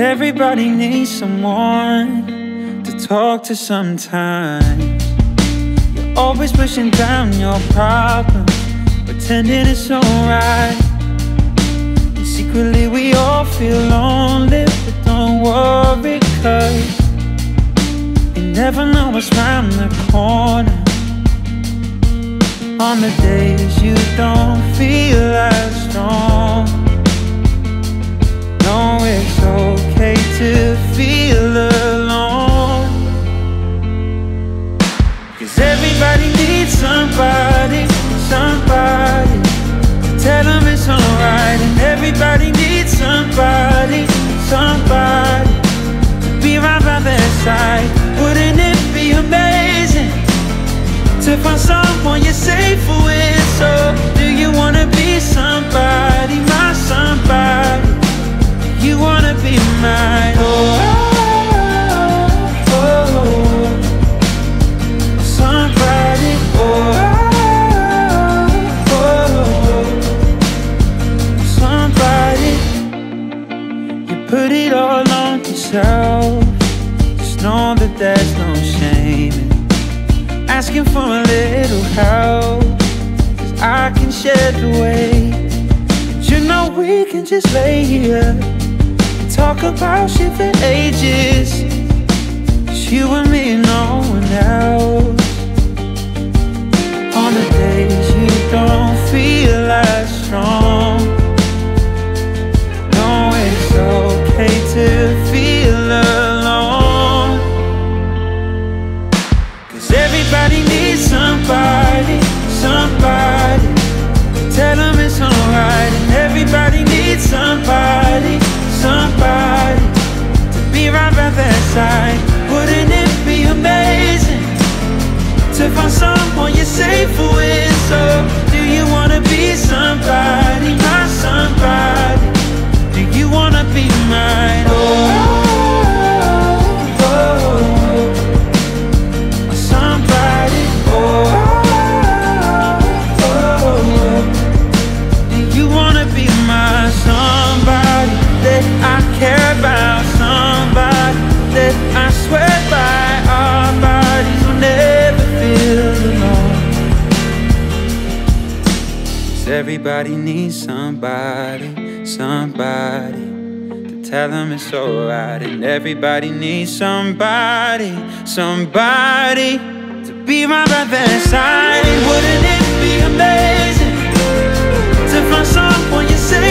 Everybody needs someone to talk to sometimes. You're always pushing down your problems, pretending it's alright. And secretly, we all feel lonely, but don't worry, cause you never know what's round the corner. On the days you don't feel as strong. Somebody it all on yourself. Just know that there's no shame in asking for a little help. 'Cause I can shed the weight. You know we can just lay here and talk about shit for ages. Just you and me to find someone you're safe with? So, do you wanna be somebody, not somebody? Everybody needs somebody, somebody to tell them it's alright. And everybody needs somebody, somebody to be right by side. Wouldn't it be amazing to find someone safe with?